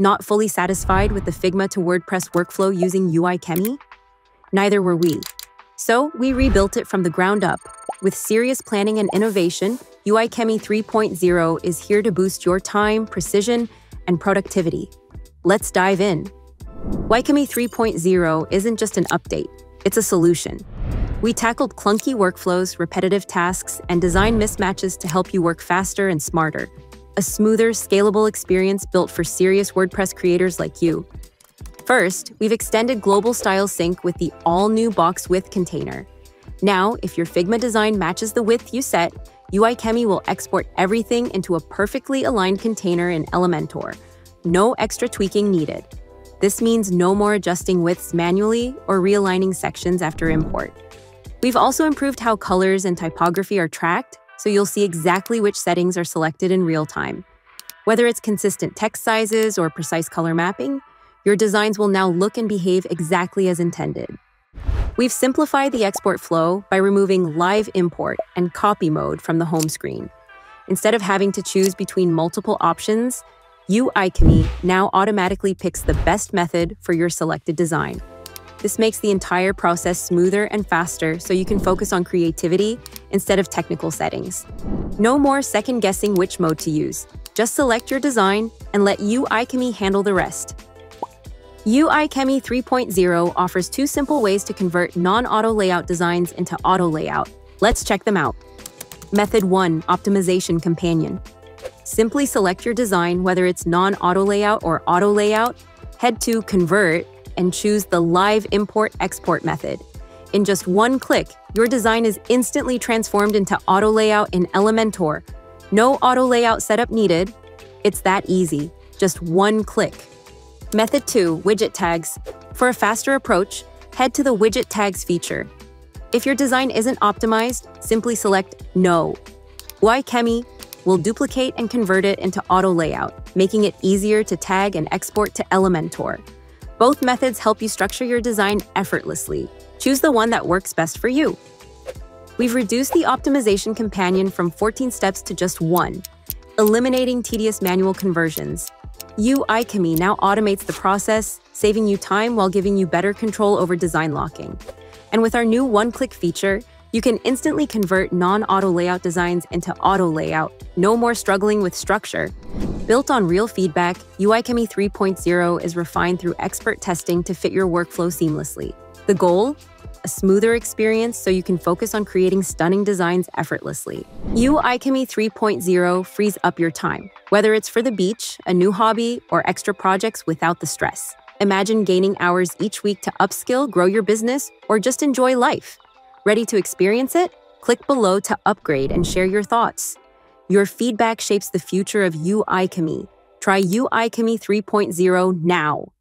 Not fully satisfied with the Figma to WordPress workflow using UiChemy? Neither were we. So we rebuilt it from the ground up. With serious planning and innovation, UiChemy 3.0 is here to boost your time, precision, and productivity. Let's dive in. UiChemy 3.0 isn't just an update, it's a solution. We tackled clunky workflows, repetitive tasks, and design mismatches to help you work faster and smarter. A smoother, scalable experience built for serious WordPress creators like you. First, we've extended global style sync with the all new box width container. Now, if your Figma design matches the width you set, UiChemy will export everything into a perfectly aligned container in Elementor. No extra tweaking needed. This means no more adjusting widths manually or realigning sections after import. We've also improved how colors and typography are tracked, so you'll see exactly which settings are selected in real time. Whether it's consistent text sizes or precise color mapping, your designs will now look and behave exactly as intended. We've simplified the export flow by removing live import and copy mode from the home screen. Instead of having to choose between multiple options, UI now automatically picks the best method for your selected design. This makes the entire process smoother and faster so you can focus on creativity instead of technical settings. No more second guessing which mode to use. Just select your design and let UiChemy handle the rest. UiChemy 3.0 offers two simple ways to convert non-auto layout designs into auto layout. Let's check them out. Method 1 Optimization Companion. Simply select your design, whether it's non-auto layout or auto layout, head to Convert, and choose the Live Import Export method. In just one click, your design is instantly transformed into auto layout in Elementor. No auto layout setup needed. It's that easy. Just one click. Method 2 Widget Tags. For a faster approach, head to the Widget Tags feature. If your design isn't optimized, simply select No. UiChemy will duplicate and convert it into auto layout, making it easier to tag and export to Elementor. Both methods help you structure your design effortlessly. Choose the one that works best for you. We've reduced the optimization companion from 14 steps to just one, eliminating tedious manual conversions. UiChemy now automates the process, saving you time while giving you better control over design locking. And with our new one-click feature, you can instantly convert non-auto layout designs into auto layout, no more struggling with structure. Built on real feedback, UI 3.0 is refined through expert testing to fit your workflow seamlessly. The goal? A smoother experience so you can focus on creating stunning designs effortlessly. UI 3.0 frees up your time, whether it's for the beach, a new hobby, or extra projects without the stress. Imagine gaining hours each week to upskill, grow your business, or just enjoy life. Ready to experience it? Click below to upgrade and share your thoughts. Your feedback shapes the future of UiChemy. Try UiChemy 3.0 now.